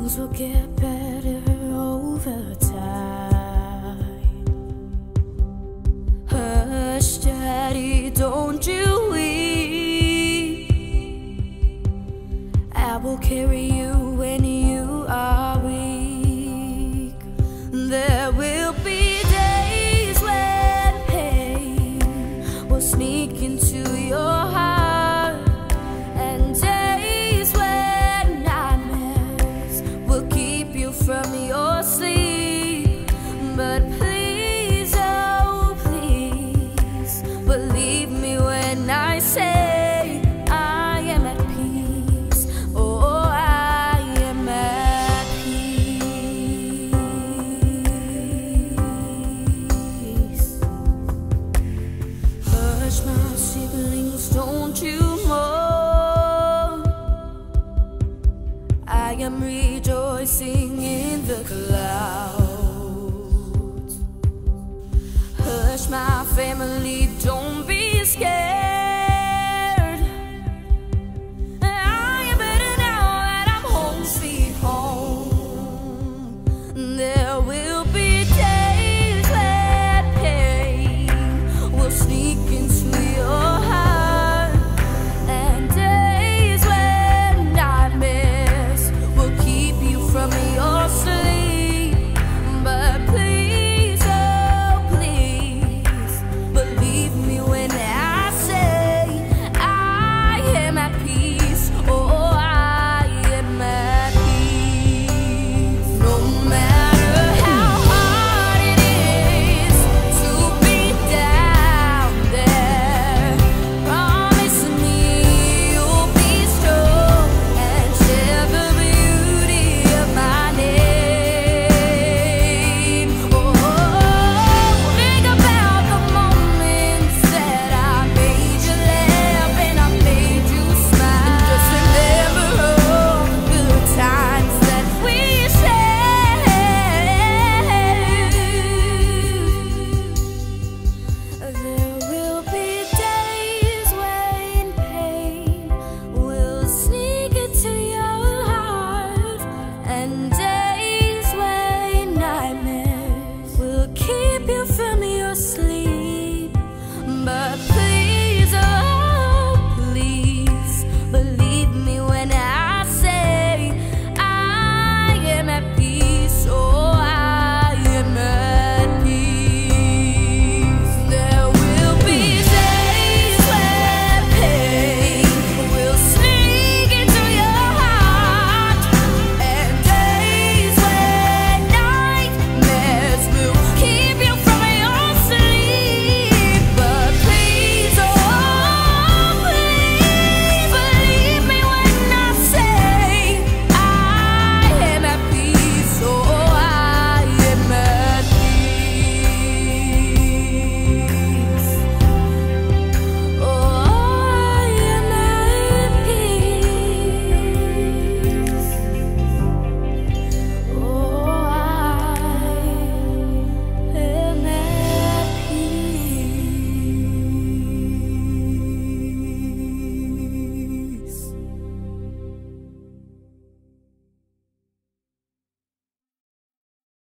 Things will get better over time. Hush, Daddy, don't you weep. I will carry you. From your family, don't be scared.